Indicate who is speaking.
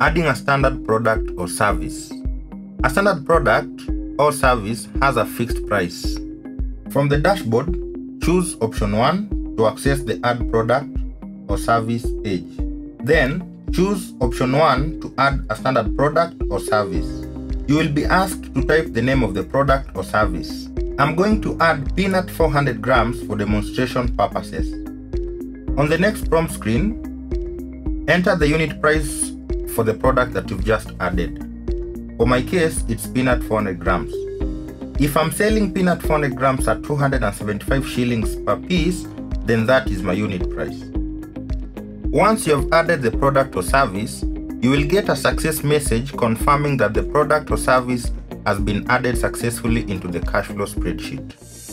Speaker 1: Adding a standard product or service. A standard product or service has a fixed price. From the dashboard, choose option 1 to access the Add Product or Service page. Then, choose option 1 to add a standard product or service. You will be asked to type the name of the product or service. I'm going to add peanut 400 grams for demonstration purposes. On the next prompt screen, enter the unit price for the product that you've just added. For my case, it's peanut 400 grams. If I'm selling peanut 400 grams at 275 shillings per piece, then that is my unit price. Once you have added the product or service, you will get a success message confirming that the product or service has been added successfully into the cash flow spreadsheet.